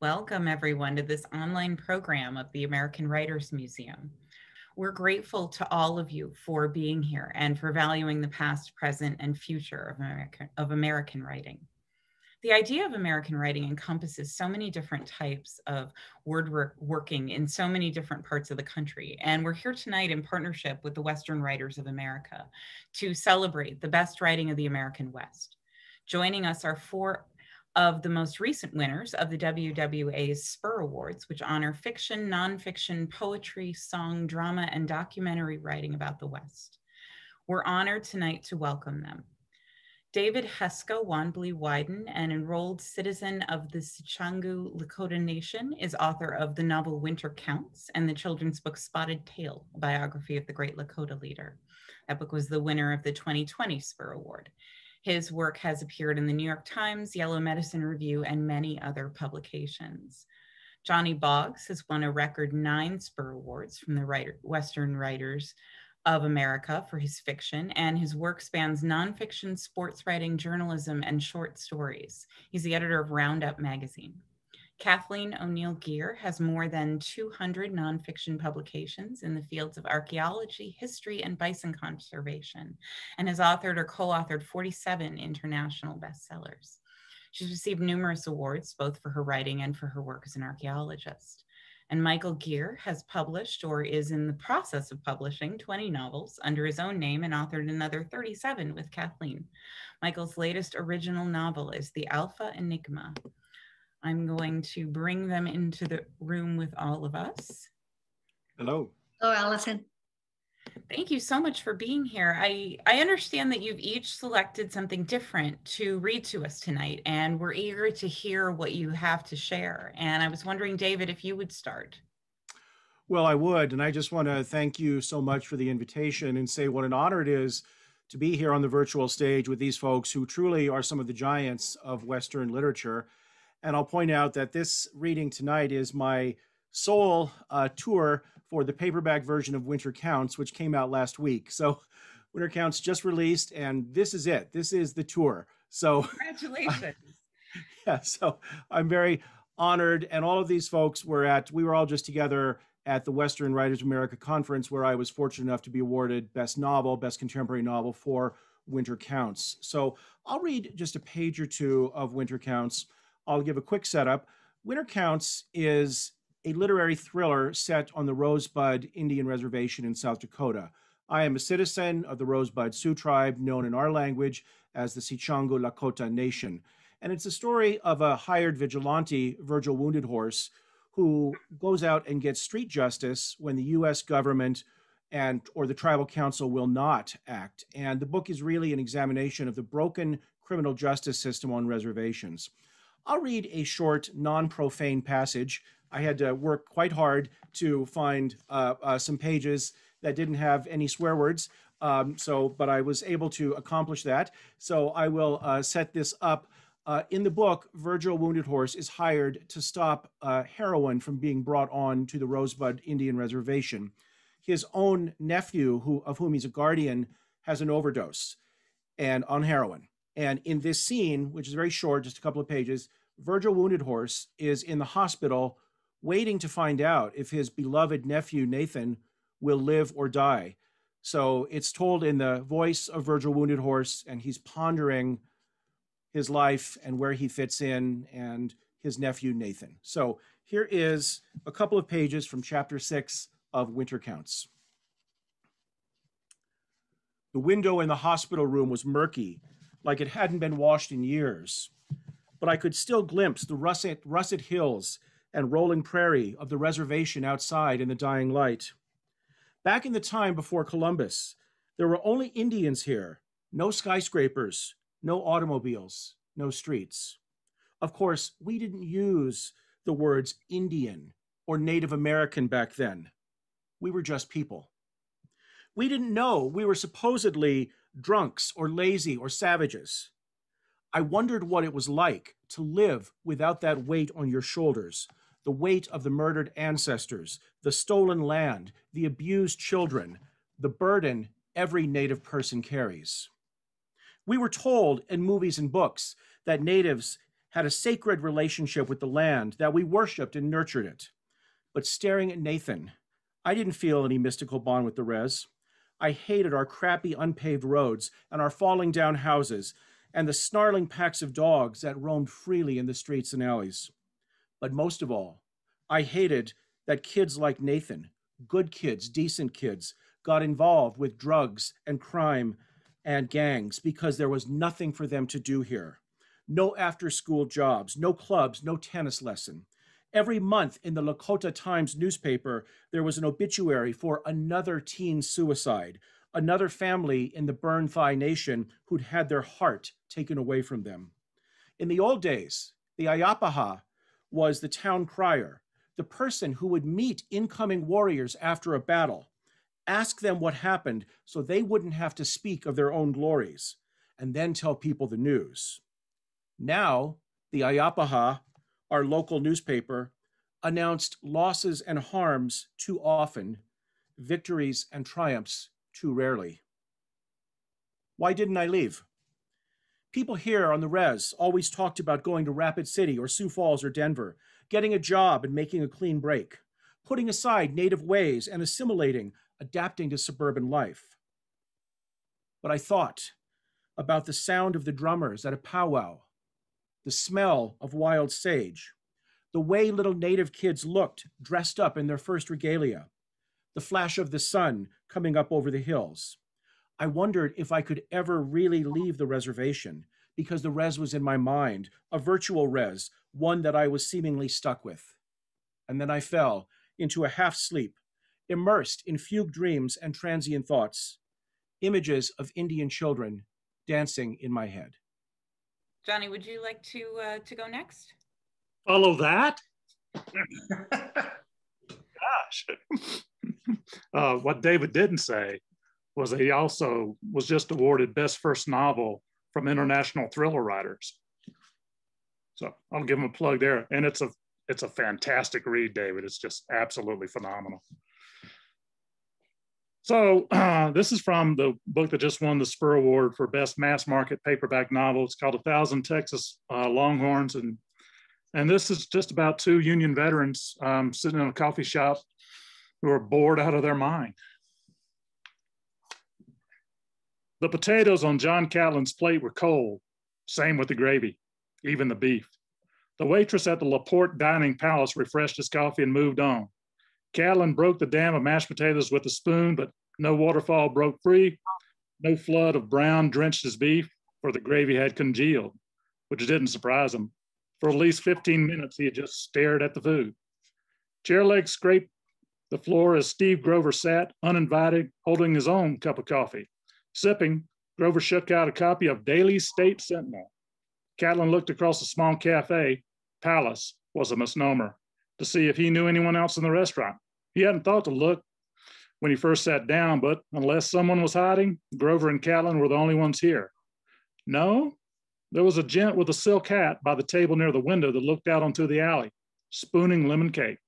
Welcome, everyone, to this online program of the American Writers Museum. We're grateful to all of you for being here and for valuing the past, present, and future of American, of American writing. The idea of American writing encompasses so many different types of word work, working in so many different parts of the country. And we're here tonight in partnership with the Western Writers of America to celebrate the best writing of the American West. Joining us are four of the most recent winners of the WWA's Spur Awards, which honor fiction, nonfiction, poetry, song, drama, and documentary writing about the West. We're honored tonight to welcome them. David Heska Wanbli Weiden, an enrolled citizen of the Sichangu Lakota Nation, is author of the novel Winter Counts and the children's book Spotted Tail, a biography of the great Lakota leader. That book was the winner of the 2020 Spur Award. His work has appeared in the New York Times, Yellow Medicine Review, and many other publications. Johnny Boggs has won a record nine Spur Awards from the writer, Western Writers of America for his fiction, and his work spans nonfiction, sports writing, journalism, and short stories. He's the editor of Roundup magazine. Kathleen O'Neal Gear has more than 200 nonfiction publications in the fields of archaeology, history, and bison conservation, and has authored or co authored 47 international bestsellers. She's received numerous awards, both for her writing and for her work as an archaeologist. And Michael Gear has published or is in the process of publishing 20 novels under his own name and authored another 37 with Kathleen. Michael's latest original novel is The Alpha Enigma, I'm going to bring them into the room with all of us. Hello. Hello, Allison. Thank you so much for being here. I, I understand that you've each selected something different to read to us tonight, and we're eager to hear what you have to share. And I was wondering, David, if you would start. Well, I would. And I just want to thank you so much for the invitation and say what an honor it is to be here on the virtual stage with these folks who truly are some of the giants of Western literature. And I'll point out that this reading tonight is my sole uh, tour for the paperback version of Winter Counts, which came out last week. So Winter Counts just released, and this is it. This is the tour. So congratulations. yeah, so I'm very honored. And all of these folks were at, we were all just together at the Western Writers of America Conference, where I was fortunate enough to be awarded Best Novel, Best Contemporary Novel for Winter Counts. So I'll read just a page or two of Winter Counts. I'll give a quick setup. Winter Counts is a literary thriller set on the Rosebud Indian Reservation in South Dakota. I am a citizen of the Rosebud Sioux tribe, known in our language as the Sichangu Lakota Nation. And it's a story of a hired vigilante, Virgil Wounded Horse, who goes out and gets street justice when the US government and or the tribal council will not act. And the book is really an examination of the broken criminal justice system on reservations. I'll read a short, non profane passage. I had to work quite hard to find uh, uh, some pages that didn't have any swear words. Um, so, but I was able to accomplish that. So I will uh, set this up. Uh, in the book, Virgil Wounded Horse is hired to stop uh, heroin from being brought on to the Rosebud Indian Reservation. His own nephew, who of whom he's a guardian, has an overdose and on heroin. And in this scene, which is very short, just a couple of pages, Virgil Wounded Horse is in the hospital waiting to find out if his beloved nephew Nathan will live or die. So it's told in the voice of Virgil Wounded Horse, and he's pondering his life and where he fits in and his nephew Nathan. So here is a couple of pages from chapter six of Winter Counts. The window in the hospital room was murky like it hadn't been washed in years. But I could still glimpse the russet, russet hills and rolling prairie of the reservation outside in the dying light. Back in the time before Columbus, there were only Indians here, no skyscrapers, no automobiles, no streets. Of course, we didn't use the words Indian or Native American back then. We were just people. We didn't know we were supposedly drunks or lazy or savages. I wondered what it was like to live without that weight on your shoulders the weight of the murdered ancestors, the stolen land, the abused children, the burden every Native person carries. We were told in movies and books that Natives had a sacred relationship with the land, that we worshiped and nurtured it. But staring at Nathan, I didn't feel any mystical bond with the res. I hated our crappy unpaved roads and our falling down houses and the snarling packs of dogs that roamed freely in the streets and alleys. But most of all, I hated that kids like Nathan, good kids, decent kids, got involved with drugs and crime and gangs because there was nothing for them to do here. No after school jobs, no clubs, no tennis lesson. Every month in the Lakota Times newspaper, there was an obituary for another teen suicide, another family in the Burnt Thigh Nation who'd had their heart taken away from them. In the old days, the Ayapaha was the town crier, the person who would meet incoming warriors after a battle, ask them what happened so they wouldn't have to speak of their own glories, and then tell people the news. Now, the Ayapaha, our local newspaper, announced losses and harms too often, victories and triumphs too rarely. Why didn't I leave? People here on the res always talked about going to Rapid City or Sioux Falls or Denver, getting a job and making a clean break, putting aside native ways and assimilating, adapting to suburban life. But I thought about the sound of the drummers at a powwow, the smell of wild sage, the way little native kids looked dressed up in their first regalia, the flash of the sun coming up over the hills. I wondered if I could ever really leave the reservation because the res was in my mind, a virtual res, one that I was seemingly stuck with. And then I fell into a half sleep, immersed in fugue dreams and transient thoughts, images of Indian children dancing in my head. Johnny, would you like to uh, to go next? Follow that? Gosh. uh, what David didn't say was that he also was just awarded Best First Novel from International Thriller Writers. So I'll give him a plug there. And it's a it's a fantastic read, David. It's just absolutely phenomenal. So uh, this is from the book that just won the Spur Award for Best Mass Market Paperback Novel. It's called A Thousand Texas uh, Longhorns. And, and this is just about two Union veterans um, sitting in a coffee shop who are bored out of their mind. The potatoes on John Catlin's plate were cold, same with the gravy, even the beef. The waitress at the Laporte Dining Palace refreshed his coffee and moved on. Catlin broke the dam of mashed potatoes with a spoon, but no waterfall broke free. No flood of brown drenched his beef, for the gravy had congealed, which didn't surprise him. For at least 15 minutes, he had just stared at the food. Chair legs scraped the floor as Steve Grover sat, uninvited, holding his own cup of coffee. Sipping, Grover shook out a copy of Daily State Sentinel. Catlin looked across the small cafe, Palace was a misnomer, to see if he knew anyone else in the restaurant. He hadn't thought to look when he first sat down, but unless someone was hiding, Grover and Catlin were the only ones here. No, there was a gent with a silk hat by the table near the window that looked out onto the alley, spooning lemon cake.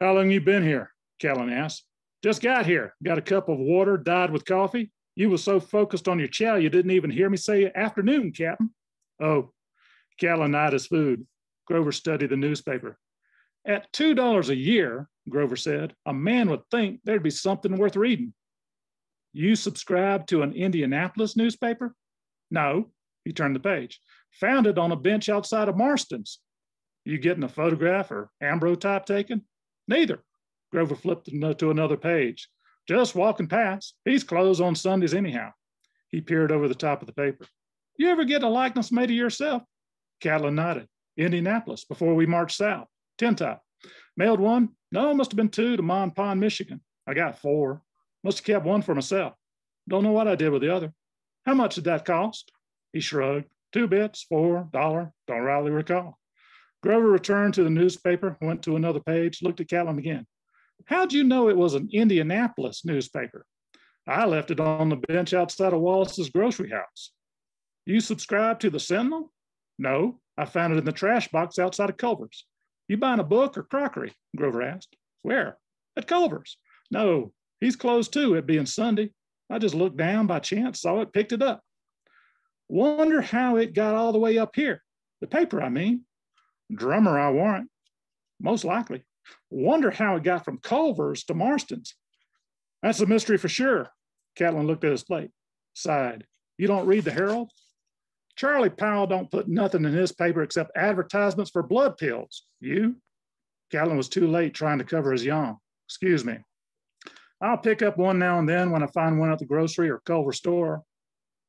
How long you been here? Catlin asked. Just got here. Got a cup of water, dyed with coffee. You was so focused on your chow, you didn't even hear me say afternoon, Captain. Oh, Catlin eyed his food. Grover studied the newspaper. At $2 a year, Grover said, a man would think there'd be something worth reading. You subscribe to an Indianapolis newspaper? No. He turned the page. Found it on a bench outside of Marston's. You getting a photograph or ambrotype taken? Neither. Grover flipped to another page. Just walking past. He's closed on Sundays anyhow. He peered over the top of the paper. You ever get a likeness made of yourself? Catlin nodded. Indianapolis, before we marched south. Tintype. Mailed one? No, must have been two to Mon Pond, Michigan. I got four. Must have kept one for myself. Don't know what I did with the other. How much did that cost? He shrugged. Two bits, four, dollar, don't rightly recall. Grover returned to the newspaper, went to another page, looked at Catlin again. How'd you know it was an Indianapolis newspaper? I left it on the bench outside of Wallace's grocery house. You subscribe to the Sentinel? No, I found it in the trash box outside of Culver's. You buying a book or crockery? Grover asked. Where? At Culver's. No, he's closed too, it being Sunday. I just looked down by chance, saw it, picked it up. Wonder how it got all the way up here. The paper, I mean. Drummer, I warrant. Most likely. Wonder how it got from Culver's to Marston's. That's a mystery for sure. Catlin looked at his plate, sighed. You don't read the Herald? Charlie Powell don't put nothing in his paper except advertisements for blood pills. You? Catlin was too late trying to cover his yawn. Excuse me. I'll pick up one now and then when I find one at the grocery or Culver store.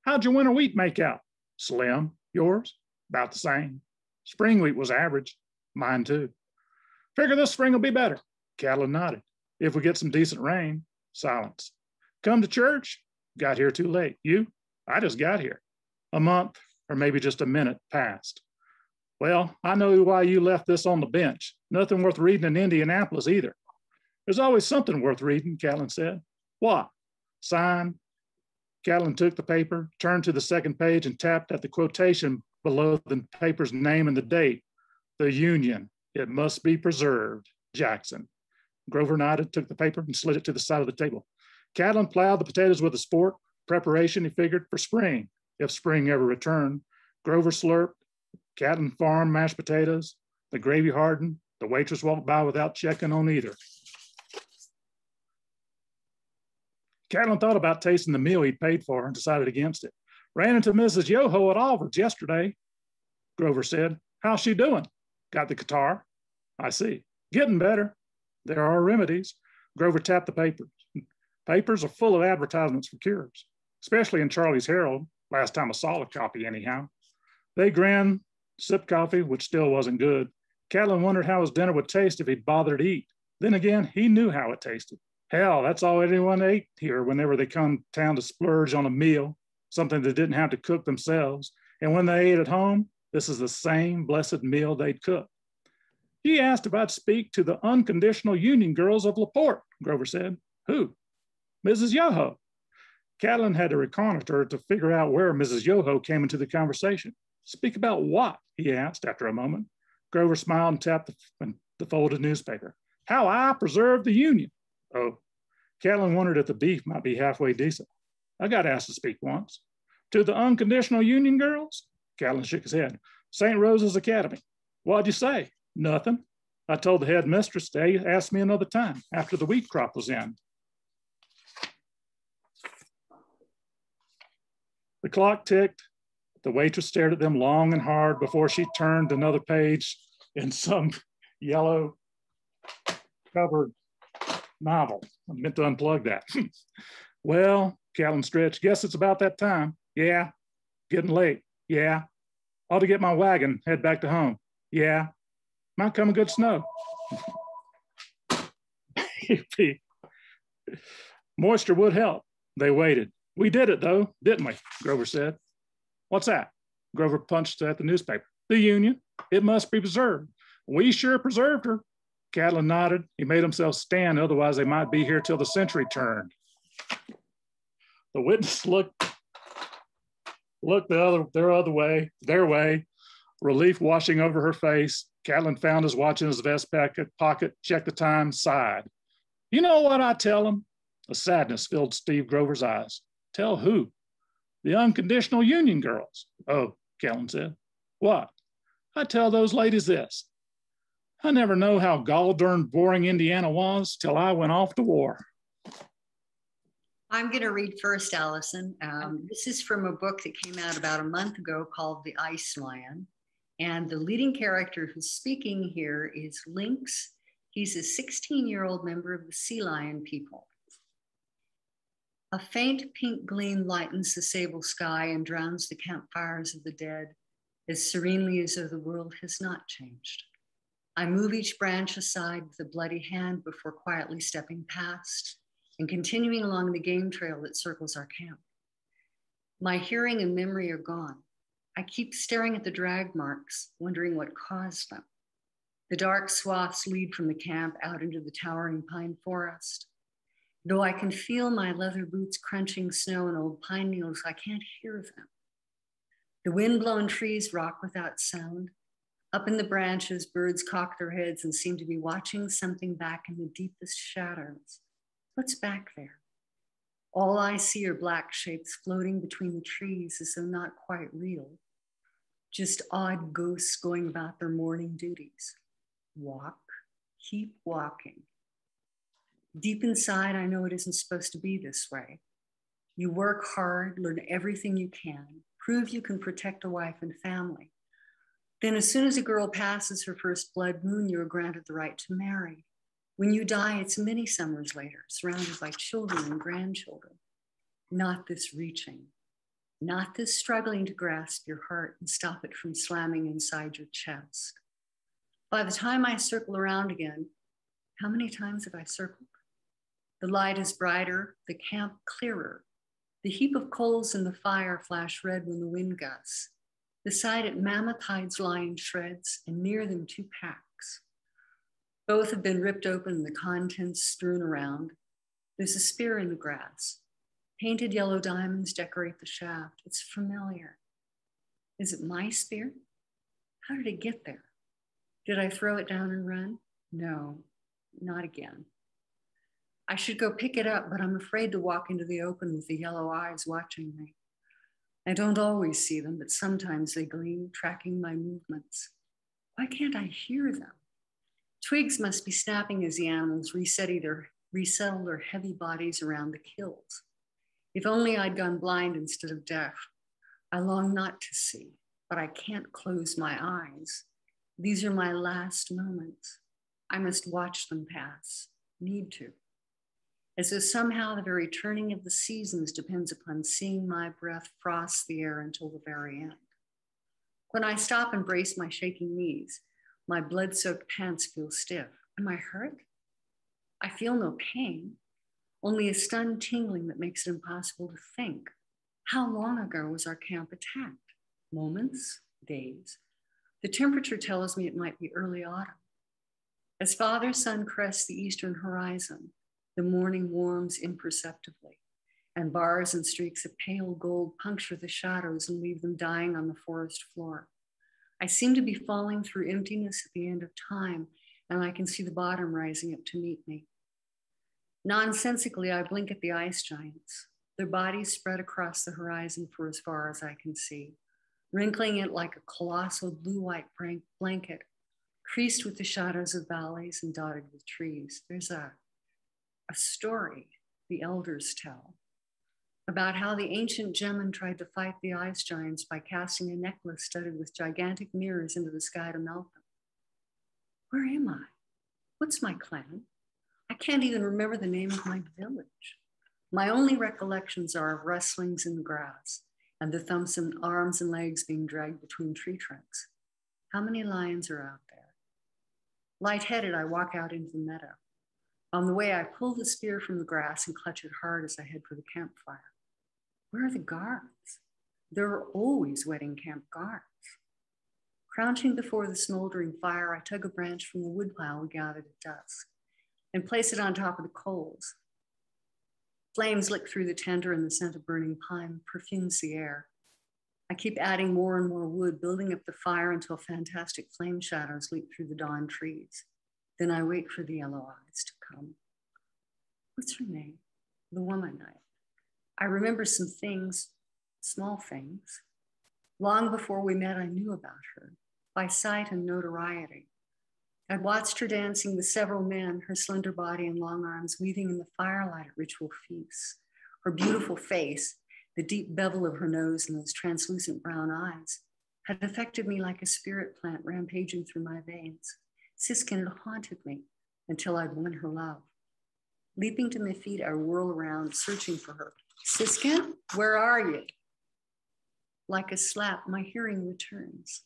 How'd your winter wheat make out? Slim. Yours? About the same. Spring wheat was average. Mine too. Figure this spring will be better. Catlin nodded. If we get some decent rain. Silence. Come to church? Got here too late. You? I just got here. A month or maybe just a minute passed. Well, I know why you left this on the bench. Nothing worth reading in Indianapolis either. There's always something worth reading, Catlin said. What? Sign. Catlin took the paper, turned to the second page, and tapped at the quotation below the paper's name and the date. The Union. It must be preserved. Jackson. Grover nodded, took the paper, and slid it to the side of the table. Catlin plowed the potatoes with a spork, preparation, he figured, for spring, if spring ever returned. Grover slurped, Catlin farm mashed potatoes, the gravy hardened, the waitress walked by without checking on either. Catlin thought about tasting the meal he'd paid for and decided against it. Ran into Mrs. Yoho at Alvord's yesterday, Grover said. How's she doing? Got the catarrh? I see. Getting better. There are remedies. Grover tapped the papers. Papers are full of advertisements for cures, especially in Charlie's Herald, last time I saw a copy anyhow. They grinned, sipped coffee, which still wasn't good. Catlin wondered how his dinner would taste if he'd bothered to eat. Then again, he knew how it tasted. Hell, that's all anyone ate here whenever they come town to splurge on a meal, something they didn't have to cook themselves. And when they ate at home, this is the same blessed meal they'd cook. He asked if I'd speak to the unconditional Union girls of LaPorte, Grover said. Who? Mrs. Yoho. Catlin had to reconnoiter to figure out where Mrs. Yoho came into the conversation. Speak about what? he asked after a moment. Grover smiled and tapped the, the folded newspaper. How I preserved the Union. Oh, Catlin wondered if the beef might be halfway decent. I got asked to speak once. To the unconditional Union girls? Catlin shook his head. St. Rose's Academy. What'd you say? Nothing. I told the headmistress to ask me another time after the wheat crop was in. The clock ticked. The waitress stared at them long and hard before she turned another page in some yellow covered novel. I meant to unplug that. well, Catlin stretched, guess it's about that time. Yeah. Getting late. Yeah. Ought to get my wagon, head back to home. Yeah. Might come a good snow. Moisture would help. They waited. We did it though, didn't we? Grover said. What's that? Grover punched at the newspaper. The Union. It must be preserved. We sure preserved her. Catlin nodded. He made himself stand, otherwise they might be here till the century turned. The witness looked looked the other their other way, their way, relief washing over her face. Catlin found his watch in his vest pocket, pocket, checked the time, sighed. You know what I tell him? A sadness filled Steve Grover's eyes. Tell who? The unconditional union girls. Oh, Catlin said. What? I tell those ladies this. I never know how gall darn boring Indiana was till I went off to war. I'm going to read first, Allison. Um, this is from a book that came out about a month ago called The Ice Lion. And the leading character who's speaking here is Lynx. He's a 16 year old member of the sea lion people. A faint pink gleam lightens the sable sky and drowns the campfires of the dead as serenely as though the world has not changed. I move each branch aside with a bloody hand before quietly stepping past and continuing along the game trail that circles our camp. My hearing and memory are gone. I keep staring at the drag marks, wondering what caused them. The dark swaths lead from the camp out into the towering pine forest. Though I can feel my leather boots crunching snow and old pine needles, I can't hear them. The wind-blown trees rock without sound. Up in the branches, birds cock their heads and seem to be watching something back in the deepest shadows. What's back there? All I see are black shapes floating between the trees as though not quite real. just odd ghosts going about their morning duties. Walk, keep walking. Deep inside, I know it isn't supposed to be this way. You work hard, learn everything you can, prove you can protect a wife and family. Then, as soon as a girl passes her first blood moon, you are granted the right to marry. When you die, it's many summers later, surrounded by children and grandchildren. Not this reaching, not this struggling to grasp your heart and stop it from slamming inside your chest. By the time I circle around again, how many times have I circled? The light is brighter, the camp clearer. The heap of coals in the fire flash red when the wind gusts. Beside it, mammoth hides lie in shreds, and near them, two packs. Both have been ripped open and the contents strewn around. There's a spear in the grass. Painted yellow diamonds decorate the shaft. It's familiar. Is it my spear? How did it get there? Did I throw it down and run? No, not again. I should go pick it up, but I'm afraid to walk into the open with the yellow eyes watching me. I don't always see them, but sometimes they gleam, tracking my movements. Why can't I hear them? Twigs must be snapping as the animals resettle their, resettle their heavy bodies around the kills. If only I'd gone blind instead of deaf. I long not to see, but I can't close my eyes. These are my last moments. I must watch them pass, need to as though somehow the very turning of the seasons depends upon seeing my breath frost the air until the very end. When I stop and brace my shaking knees, my blood soaked pants feel stiff. Am I hurt? I feel no pain, only a stunned tingling that makes it impossible to think. How long ago was our camp attacked? Moments, days. The temperature tells me it might be early autumn. As father sun crests the eastern horizon, the morning warms imperceptibly, and bars and streaks of pale gold puncture the shadows and leave them dying on the forest floor. I seem to be falling through emptiness at the end of time, and I can see the bottom rising up to meet me. Nonsensically, I blink at the ice giants. Their bodies spread across the horizon for as far as I can see, wrinkling it like a colossal blue white blanket, creased with the shadows of valleys and dotted with trees. There's a a story the elders tell about how the ancient Gemin tried to fight the ice giants by casting a necklace studded with gigantic mirrors into the sky to melt them. Where am I? What's my clan? I can't even remember the name of my village. My only recollections are of rustlings in the grass and the thumps and arms and legs being dragged between tree trunks. How many lions are out there? Lightheaded, I walk out into the meadow. On the way, I pull the spear from the grass and clutch it hard as I head for the campfire. Where are the guards? There are always wedding camp guards. Crouching before the smoldering fire, I tug a branch from the woodpile we gathered at dusk and place it on top of the coals. Flames lick through the tender, and the scent of burning pine perfumes the air. I keep adding more and more wood, building up the fire until fantastic flame shadows leap through the dawn trees. Then I wait for the yellow eyes to What's her name? The woman I. I remember some things, small things. Long before we met, I knew about her by sight and notoriety. I'd watched her dancing with several men, her slender body and long arms weaving in the firelight at ritual feasts. Her beautiful face, the deep bevel of her nose and those translucent brown eyes, had affected me like a spirit plant rampaging through my veins. Siskin had haunted me until I'd won her love. Leaping to my feet, I whirl around, searching for her. Siskin, where are you? Like a slap, my hearing returns.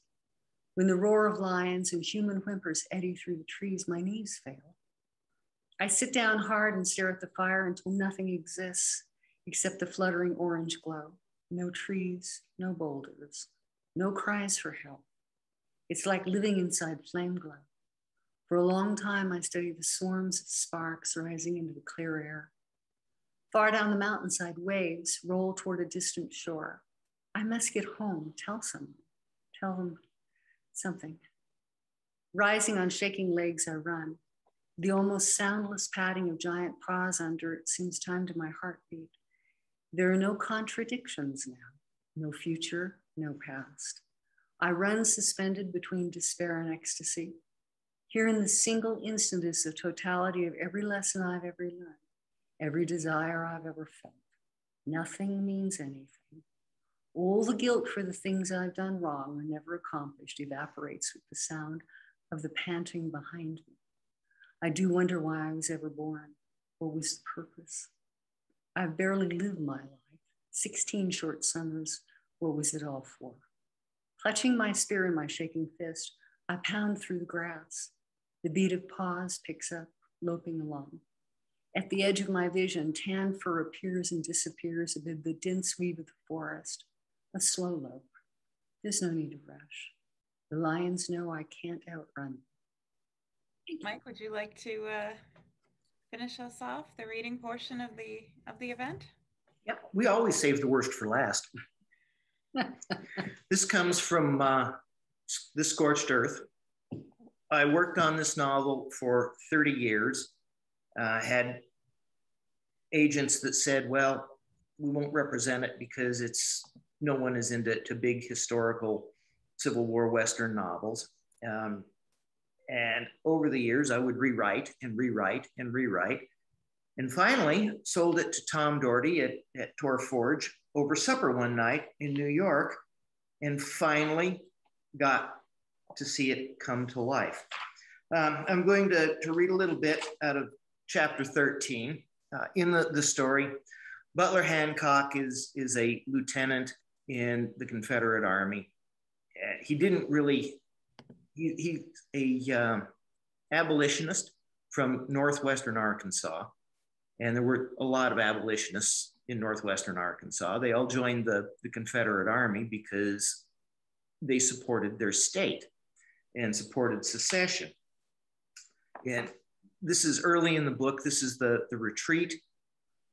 When the roar of lions and human whimpers eddy through the trees, my knees fail. I sit down hard and stare at the fire until nothing exists except the fluttering orange glow. No trees, no boulders, no cries for help. It's like living inside flame glow. For a long time, I studied the swarms of sparks rising into the clear air. Far down the mountainside, waves roll toward a distant shore. I must get home, tell someone, tell them something. Rising on shaking legs, I run. The almost soundless padding of giant paws under it seems timed to my heartbeat. There are no contradictions now, no future, no past. I run suspended between despair and ecstasy. Here in the single instant is the totality of every lesson I've ever learned, every desire I've ever felt. Nothing means anything. All the guilt for the things I've done wrong or never accomplished evaporates with the sound of the panting behind me. I do wonder why I was ever born. What was the purpose? I've barely lived my life, 16 short summers. What was it all for? Clutching my spear in my shaking fist, I pound through the grass. The beat of paws picks up, loping along. At the edge of my vision, tan fur appears and disappears amid the dense weave of the forest, a slow lope. There's no need to rush. The lions know I can't outrun them. Mike, would you like to uh, finish us off the reading portion of the of the event? Yep, we always save the worst for last. this comes from uh, The Scorched Earth. I worked on this novel for 30 years, uh, had agents that said, well, we won't represent it because it's no one is into to big historical Civil War Western novels. Um, and over the years, I would rewrite and rewrite and rewrite. And finally, sold it to Tom Doherty at, at Tor Forge over supper one night in New York, and finally got to see it come to life. Um, I'm going to, to read a little bit out of chapter 13. Uh, in the, the story, Butler Hancock is, is a lieutenant in the Confederate Army. Uh, he didn't really, he, he's a um, abolitionist from Northwestern Arkansas. And there were a lot of abolitionists in Northwestern Arkansas. They all joined the, the Confederate Army because they supported their state and supported secession. And this is early in the book. This is the, the retreat.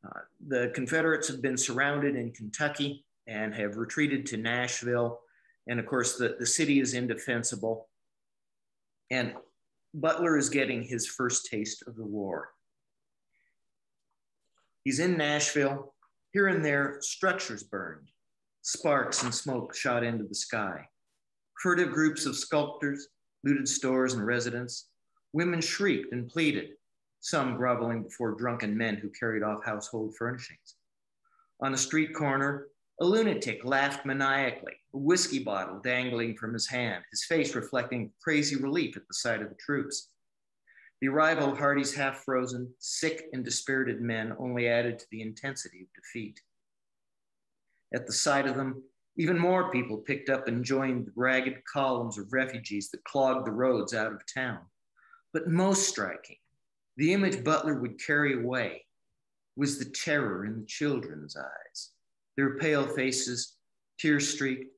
Uh, the Confederates have been surrounded in Kentucky and have retreated to Nashville. And of course, the, the city is indefensible. And Butler is getting his first taste of the war. He's in Nashville. Here and there, structures burned, sparks and smoke shot into the sky. Furtive groups of sculptors looted stores and residences. Women shrieked and pleaded, some groveling before drunken men who carried off household furnishings. On a street corner, a lunatic laughed maniacally, a whiskey bottle dangling from his hand, his face reflecting crazy relief at the sight of the troops. The arrival of Hardee's half frozen, sick, and dispirited men only added to the intensity of defeat. At the sight of them, even more people picked up and joined the ragged columns of refugees that clogged the roads out of town. But most striking, the image Butler would carry away was the terror in the children's eyes, their pale faces, tear streaked,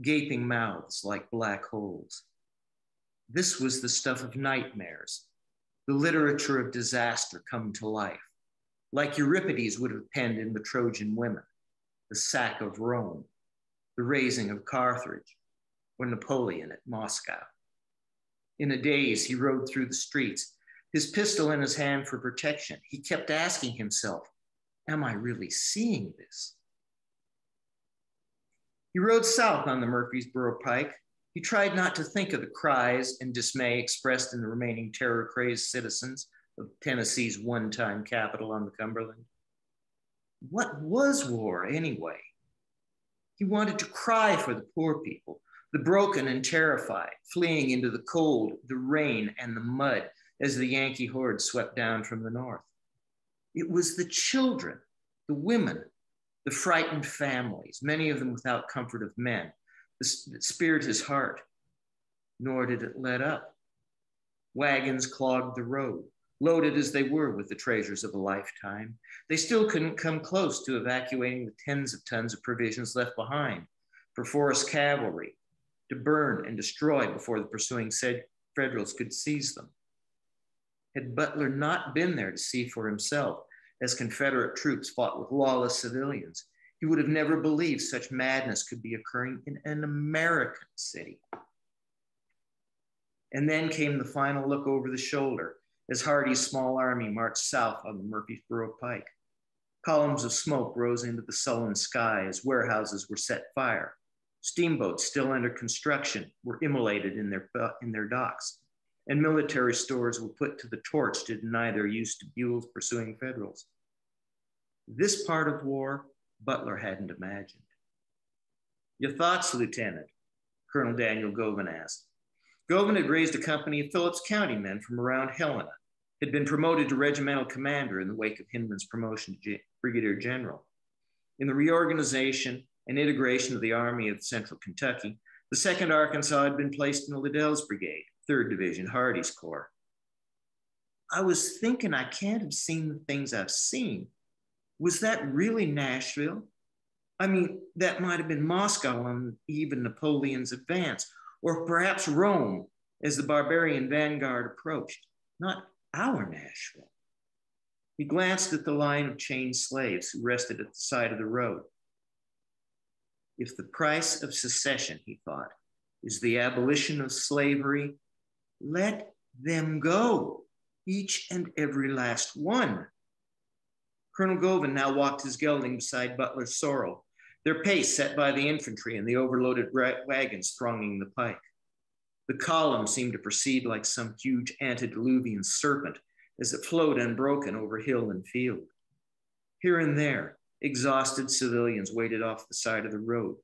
gaping mouths like black holes. This was the stuff of nightmares the literature of disaster come to life, like Euripides would have penned in The Trojan Women, the sack of Rome, the razing of Carthage, or Napoleon at Moscow. In a daze, he rode through the streets, his pistol in his hand for protection. He kept asking himself, Am I really seeing this? He rode south on the Murfreesboro Pike, he tried not to think of the cries and dismay expressed in the remaining terror crazed citizens of Tennessee's one time capital on the Cumberland. What was war anyway? He wanted to cry for the poor people, the broken and terrified, fleeing into the cold, the rain, and the mud as the Yankee horde swept down from the north. It was the children, the women, the frightened families, many of them without comfort of men, that speared his heart, nor did it let up. Wagons clogged the road, loaded as they were with the treasures of a lifetime. They still couldn't come close to evacuating the tens of tons of provisions left behind for Forrest cavalry to burn and destroy before the pursuing said Federals could seize them. Had Butler not been there to see for himself as Confederate troops fought with lawless civilians, he would have never believed such madness could be occurring in an American city. And then came the final look over the shoulder as Hardee's small army marched south on the Murfreesboro Pike. Columns of smoke rose into the sullen sky as warehouses were set fire. Steamboats still under construction were immolated in their, in their docks, and military stores were put to the torch to deny their use to Buell's pursuing Federals. This part of war, Butler hadn't imagined. Your thoughts, Lieutenant? Colonel Daniel Govan asked. Govan had raised a company of Phillips County men from around Helena, had been promoted to regimental commander in the wake of Hindman's promotion to brigadier general. In the reorganization and integration of the Army of Central Kentucky, the 2nd Arkansas had been placed in the Liddell's Brigade, 3rd Division, Hardee's Corps. I was thinking I can't have seen the things I've seen. Was that really Nashville? I mean, that might have been Moscow on even Napoleon's advance, or perhaps Rome as the barbarian vanguard approached, not our Nashville. He glanced at the line of chained slaves who rested at the side of the road. If the price of secession, he thought, is the abolition of slavery, let them go, each and every last one. Colonel Govan now walked his gelding beside Butler's sorrel, their pace set by the infantry and the overloaded wagons thronging the pike. The column seemed to proceed like some huge antediluvian serpent as it flowed unbroken over hill and field. Here and there, exhausted civilians waited off the side of the road,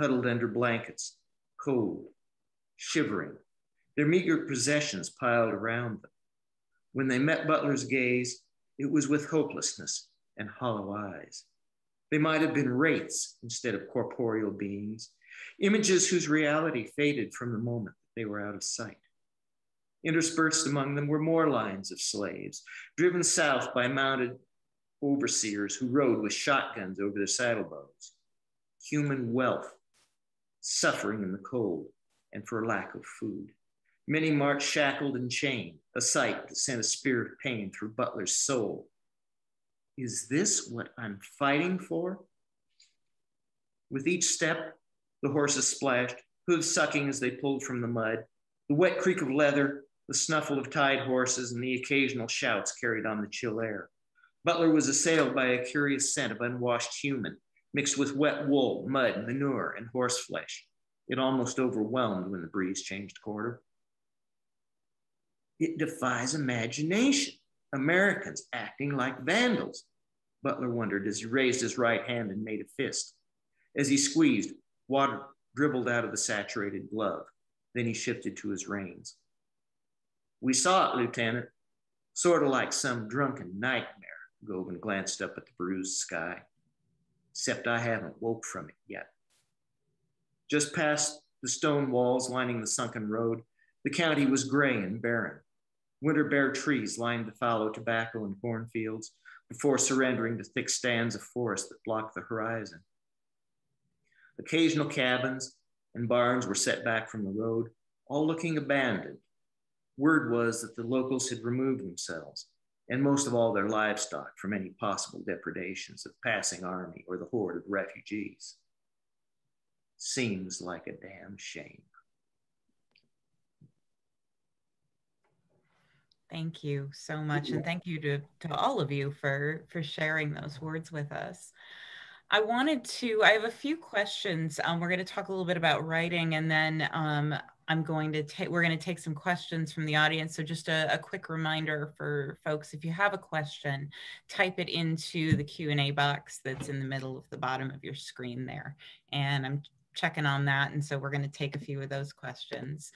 huddled under blankets, cold, shivering, their meager possessions piled around them. When they met Butler's gaze, it was with hopelessness and hollow eyes. They might have been wraiths instead of corporeal beings, images whose reality faded from the moment they were out of sight. Interspersed among them were more lines of slaves, driven south by mounted overseers who rode with shotguns over their saddlebows. Human wealth, suffering in the cold and for lack of food. Many marched shackled and chained, a sight that sent a spirit of pain through Butler's soul is this what I'm fighting for? With each step, the horses splashed, sucking as they pulled from the mud. The wet creak of leather, the snuffle of tied horses, and the occasional shouts carried on the chill air. Butler was assailed by a curious scent of unwashed human, mixed with wet wool, mud, manure, and horseflesh. It almost overwhelmed when the breeze changed quarter. It defies imagination. Americans acting like vandals. Butler wondered as he raised his right hand and made a fist. As he squeezed, water dribbled out of the saturated glove. Then he shifted to his reins. We saw it, Lieutenant, sort of like some drunken nightmare. Govan glanced up at the bruised sky. Except I haven't woke from it yet. Just past the stone walls lining the sunken road, the county was gray and barren. Winter bare trees lined the fallow tobacco and cornfields, before surrendering to thick stands of forest that blocked the horizon. Occasional cabins and barns were set back from the road, all looking abandoned. Word was that the locals had removed themselves and most of all their livestock from any possible depredations of passing army or the horde of refugees. Seems like a damn shame. Thank you so much. And thank you to, to all of you for, for sharing those words with us. I wanted to, I have a few questions. Um, we're going to talk a little bit about writing and then um, I'm going to take, we're going to take some questions from the audience. So just a, a, quick reminder for folks, if you have a question, type it into the Q&A box that's in the middle of the bottom of your screen there. And I'm checking on that. And so we're going to take a few of those questions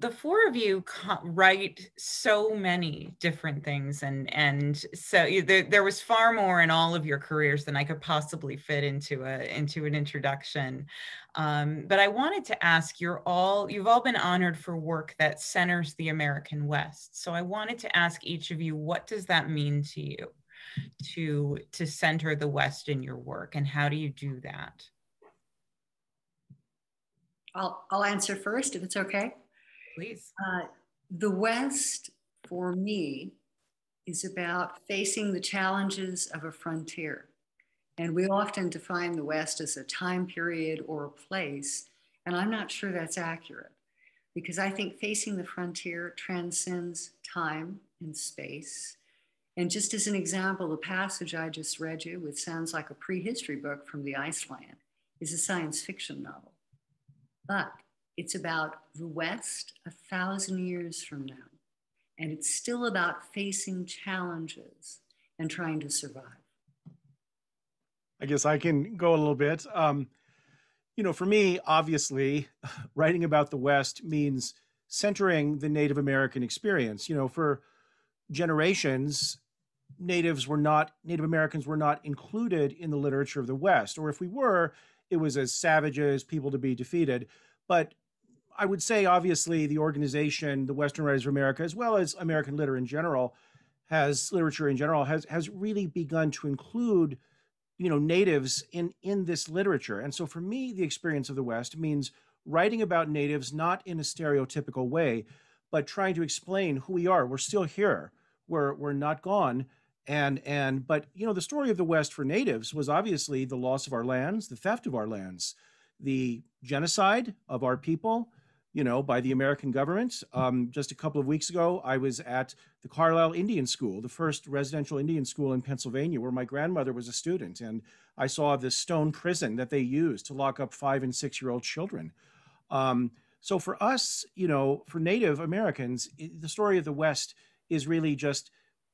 the four of you write so many different things and and so there, there was far more in all of your careers than i could possibly fit into a into an introduction. Um, but i wanted to ask you're all you've all been honored for work that centers the american west. So i wanted to ask each of you what does that mean to you to to center the west in your work and how do you do that? I'll i'll answer first if it's okay Please. Uh, the West, for me, is about facing the challenges of a frontier. And we often define the West as a time period or a place. And I'm not sure that's accurate because I think facing the frontier transcends time and space. And just as an example, the passage I just read you, which sounds like a prehistory book from the Ice Lion, is a science fiction novel, but it's about the West a thousand years from now. And it's still about facing challenges and trying to survive. I guess I can go a little bit. Um, you know, for me, obviously, writing about the West means centering the Native American experience. You know, for generations, natives were not Native Americans were not included in the literature of the West, or if we were, it was as savages, people to be defeated. But I would say, obviously, the organization, the Western Writers of America, as well as American literature in general, has literature in general has has really begun to include, you know, natives in in this literature. And so, for me, the experience of the West means writing about natives not in a stereotypical way, but trying to explain who we are. We're still here. We're we're not gone and and but you know the story of the west for natives was obviously the loss of our lands the theft of our lands the genocide of our people you know by the american government um, just a couple of weeks ago i was at the carlisle indian school the first residential indian school in pennsylvania where my grandmother was a student and i saw this stone prison that they used to lock up five and six year old children um, so for us you know for native americans the story of the west is really just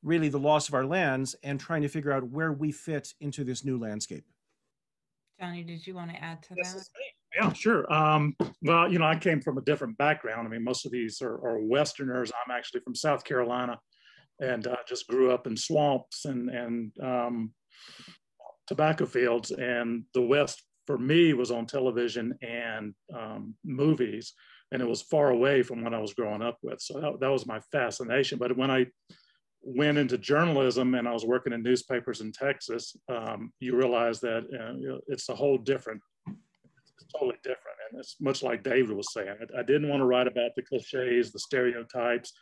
really the loss of our lands and trying to figure out where we fit into this new landscape. Johnny, did you want to add to that? Yeah, sure. Um, well, you know, I came from a different background. I mean, most of these are, are Westerners. I'm actually from South Carolina and uh, just grew up in swamps and, and um, tobacco fields. And the West for me was on television and um, movies. And it was far away from what I was growing up with. So that, that was my fascination. But when I went into journalism and I was working in newspapers in Texas, um, you realize that uh, it's a whole different, totally different. And it's much like David was saying. I, I, didn't want to write about the cliches, the stereotypes.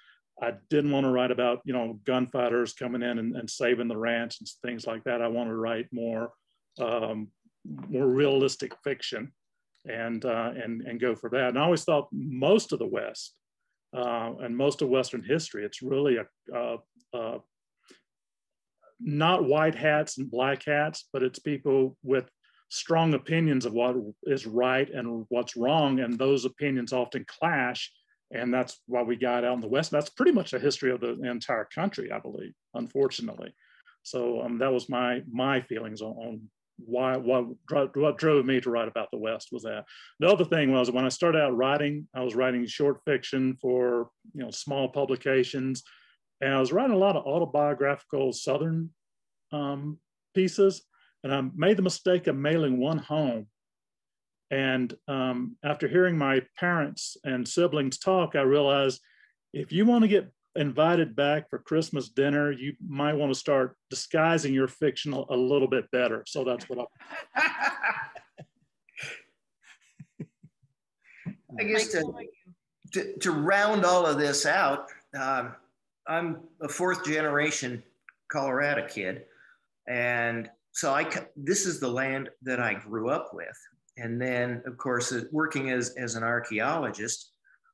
I didn't want to write about, you know, gunfighters coming in and, and saving the ranch and things like that. I want to write more, um, more realistic fiction and, uh, and, and go for that. And I always thought most of the West uh, and most of Western history, it's really a, a, uh, not white hats and black hats, but it's people with strong opinions of what is right and what's wrong, and those opinions often clash. And that's why we got out in the West. That's pretty much a history of the entire country, I believe, unfortunately. So um, that was my my feelings on, on why what, what drove me to write about the West was that. The other thing was when I started out writing, I was writing short fiction for you know small publications and I was writing a lot of autobiographical Southern um, pieces, and I made the mistake of mailing one home. And um, after hearing my parents and siblings talk, I realized if you want to get invited back for Christmas dinner, you might want to start disguising your fiction a, little bit better. So that's what I. I guess to, to, to, round all of this out, um, I'm a fourth generation Colorado kid, and so I this is the land that I grew up with, and then of course uh, working as as an archaeologist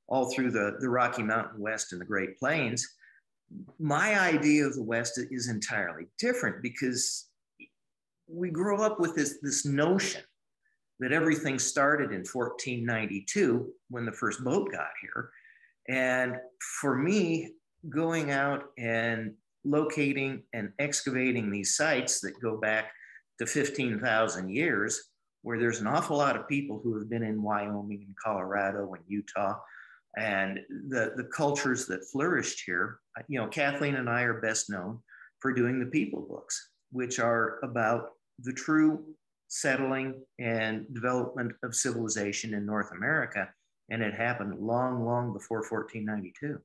all through the the Rocky Mountain West and the Great Plains. My idea of the West is entirely different because we grew up with this this notion that everything started in 1492 when the first boat got here. And for me, going out and locating and excavating these sites that go back to 15,000 years, where there's an awful lot of people who have been in Wyoming and Colorado and Utah and the, the cultures that flourished here. You know, Kathleen and I are best known for doing the people books, which are about the true settling and development of civilization in North America. And it happened long, long before 1492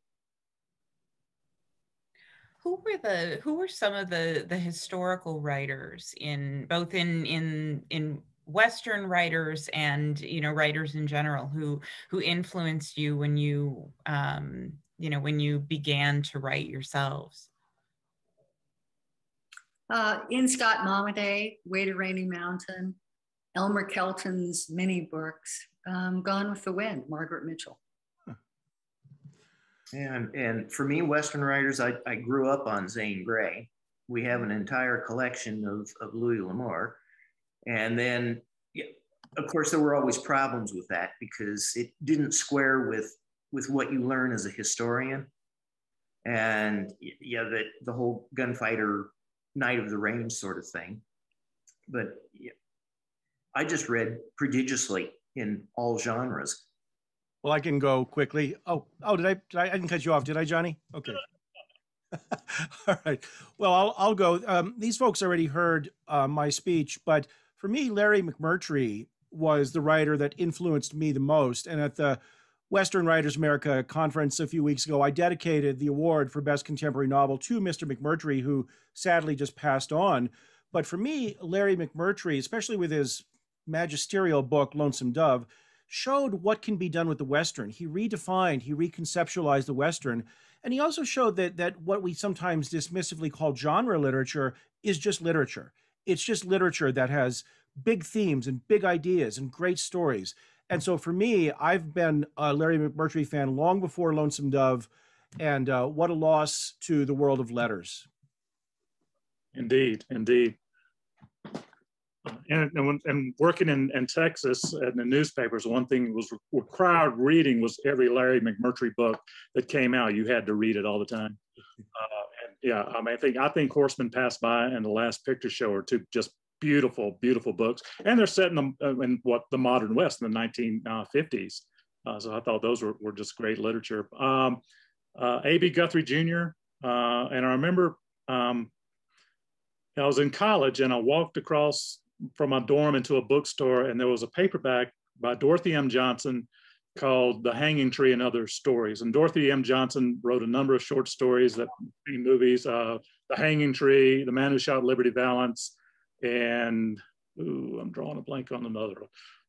who were the who were some of the the historical writers in both in in in western writers and you know writers in general who who influenced you when you um you know when you began to write yourselves? Uh N. Scott Momaday way to rainy mountain elmer kelton's many books um, gone with the wind margaret mitchell and, and for me, Western writers, I, I grew up on Zane Grey. We have an entire collection of, of Louis L'Amour. And then of course, there were always problems with that because it didn't square with with what you learn as a historian, and yeah, the the whole gunfighter, knight of the range sort of thing. But yeah, I just read prodigiously in all genres. Well, I can go quickly. Oh, oh, did I? Did I, I didn't cut you off, did I, Johnny? Okay. All right. Well, I'll, I'll go. Um, these folks already heard uh, my speech, but for me, Larry McMurtry was the writer that influenced me the most. And at the Western Writers America conference a few weeks ago, I dedicated the award for Best Contemporary Novel to Mr. McMurtry, who sadly just passed on. But for me, Larry McMurtry, especially with his magisterial book, Lonesome Dove, showed what can be done with the Western. He redefined, he reconceptualized the Western. And he also showed that, that what we sometimes dismissively call genre literature is just literature. It's just literature that has big themes and big ideas and great stories. And so for me, I've been a Larry McMurtry fan long before Lonesome Dove. And uh, what a loss to the world of letters. Indeed, indeed and, and, and, working in, in Texas in the newspapers, one thing was required reading was every Larry McMurtry book that came out. You had to read it all the time. Uh, and yeah, I mean, I think I think Horseman Passed By and The Last Picture Show are two just beautiful, beautiful books, and they're set in, the, uh, in what the modern West in the 1950s. Uh, so I thought those were, were just great literature. Um, uh, A.B. Guthrie Jr. Uh, and I remember um, I was in college and I walked across from my dorm into a bookstore, and there was a paperback by Dorothy M. Johnson called The Hanging Tree and Other Stories. And Dorothy M. Johnson wrote a number of short stories that became movies uh, The Hanging Tree, The Man Who Shot Liberty Valance, and ooh, I'm drawing a blank on another.